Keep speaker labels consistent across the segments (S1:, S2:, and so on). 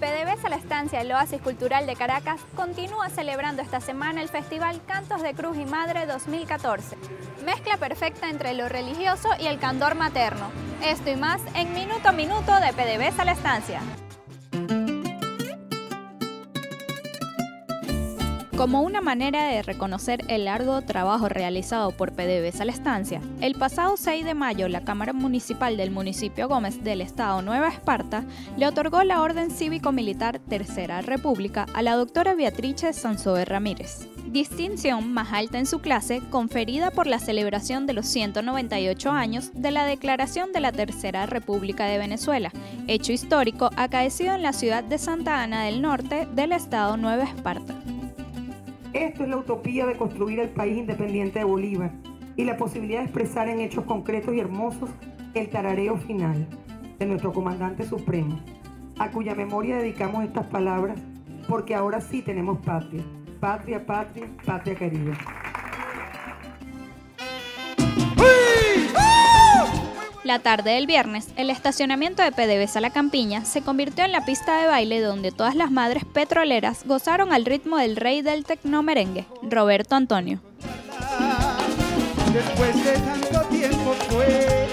S1: PDVSA La Estancia, el Oasis Cultural de Caracas, continúa celebrando esta semana el Festival Cantos de Cruz y Madre 2014. Mezcla perfecta entre lo religioso y el candor materno. Esto y más en Minuto a Minuto de PDVSA La Estancia. Como una manera de reconocer el largo trabajo realizado por PDVSA La Estancia, el pasado 6 de mayo la Cámara Municipal del municipio Gómez del Estado Nueva Esparta le otorgó la Orden Cívico-Militar Tercera República a la doctora Beatrice Sansoe Ramírez. Distinción más alta en su clase conferida por la celebración de los 198 años de la Declaración de la Tercera República de Venezuela, hecho histórico acaecido en la ciudad de Santa Ana del Norte del Estado Nueva Esparta.
S2: Esto es la utopía de construir el país independiente de Bolívar y la posibilidad de expresar en hechos concretos y hermosos el tarareo final de nuestro comandante supremo, a cuya memoria dedicamos estas palabras porque ahora sí tenemos patria, patria, patria, patria querida.
S1: La tarde del viernes, el estacionamiento de PDVSA La Campiña se convirtió en la pista de baile donde todas las madres petroleras gozaron al ritmo del rey del tecnomerengue, Roberto Antonio.
S3: Después de tanto tiempo fue,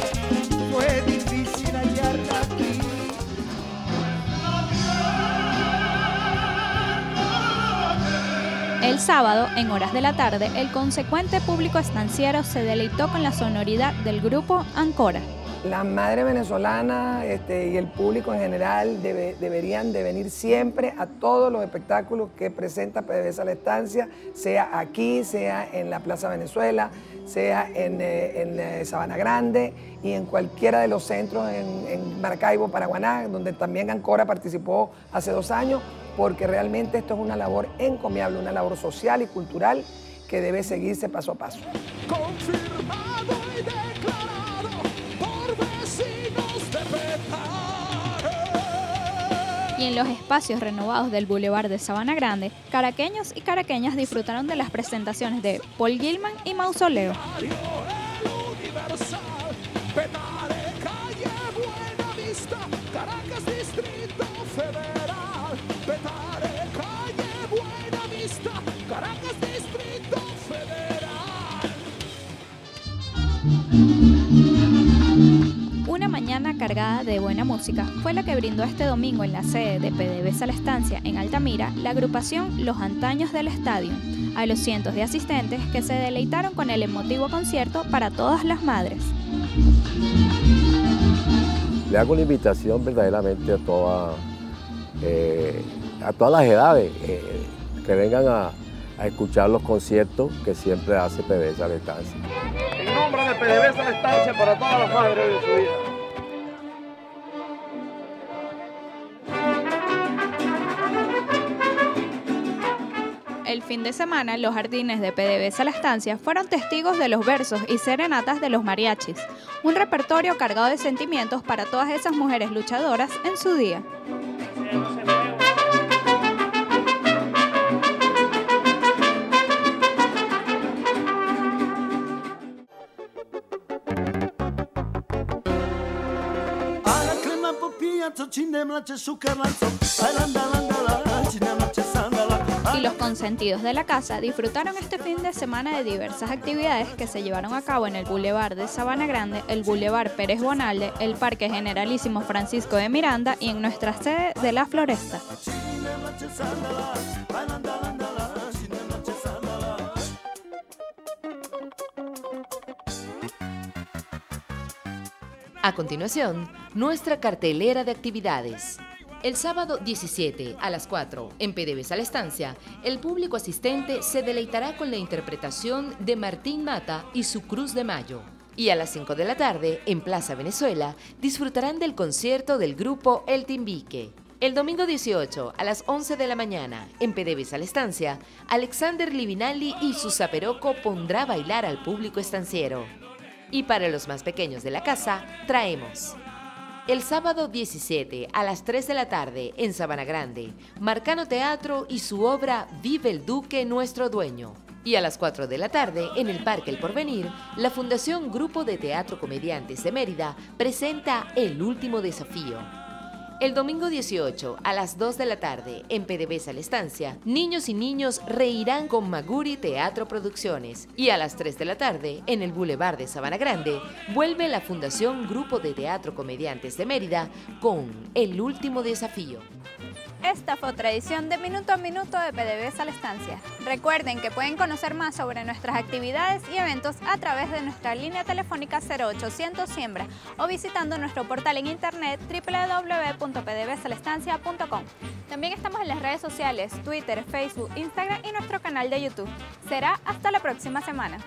S3: fue difícil hallarla aquí.
S1: El sábado, en horas de la tarde, el consecuente público estanciero se deleitó con la sonoridad del grupo Ancora.
S4: Las madres venezolanas este, y el público en general debe- deberían de venir siempre a todos los espectáculos que presenta PDVSA La Estancia, sea aquí, sea en la Plaza Venezuela, sea en, eh, eh, Sabana Grande y en cualquiera de los centros en, en Maracaibo, Paraguaná, donde también Ancora participó hace dos años, porque realmente esto es una labor encomiable, una labor social y cultural que debe seguirse paso a paso.
S3: Confirmado y declarado
S1: Y en los espacios renovados del Boulevard de Sabana Grande, caraqueños y caraqueñas disfrutaron de las presentaciones de Paul Gilman y Mausoleo.
S3: Caracas Distrito Federal.
S1: Mañana cargada de buena música fue la que brindó este domingo en la sede de PDVSA La Estancia en Altamira la agrupación Los Antaños del Estadio, a los cientos de asistentes que se deleitaron con el emotivo concierto para todas las madres.
S5: Le hago una invitación verdaderamente a, toda, eh, a todas las edades eh, que vengan a, a escuchar los conciertos que siempre hace PDVSA La Estancia.
S6: En nombre de PDVSA La Estancia para todas las madres de su vida.
S1: El fin de semana, los jardines de PDVSA La Estancia fueron testigos de los versos y serenatas de los mariachis, un repertorio cargado de sentimientos para todas esas mujeres luchadoras en su día. Y los consentidos de la casa disfrutaron este fin de semana de diversas actividades que se llevaron a cabo en el Boulevard de Sabana Grande, el Boulevard Pérez Bonalde, el Parque Generalísimo Francisco de Miranda y en nuestra sede de La Floresta.
S7: A continuación, nuestra cartelera de actividades. El sábado 17 a las 4 en PDVSA La Estancia, el público asistente se deleitará con la interpretación de Martín Mata y su Cruz de Mayo. Y a las 5 de la tarde, en Plaza Venezuela, disfrutarán del concierto del grupo El Timbique. El domingo 18 a las 11 de la mañana, en PDVSA La Estancia, Alexander Livinalli y su Zaperoco pondrá a bailar al público estanciero. Y para los más pequeños de la casa, traemos el sábado 17 a las 3 de la tarde en Sabana Grande, Marcano Teatro y su obra Vive el Duque, nuestro dueño. Y a las 4 de la tarde, en el Parque El Porvenir, la Fundación Grupo de Teatro Comediantes de Mérida presenta El Último Desafío. El domingo 18, a las 2 de la tarde, en PDVSA La Estancia, niños y niños reirán con Maguri Teatro Producciones. Y a las 3 de la tarde, en el Boulevard de Sabana Grande, vuelve la Fundación Grupo de Teatro Comediantes de Mérida con El Último Desafío.
S1: Esta fue otra edición de Minuto a Minuto de PDVSA La Estancia. Recuerden que pueden conocer más sobre nuestras actividades y eventos a través de nuestra línea telefónica 0800 Siembra o visitando nuestro portal en internet www.pdvsalestancia.com. También estamos en las redes sociales, Twitter, Facebook, Instagram y nuestro canal de YouTube. Será hasta la próxima semana.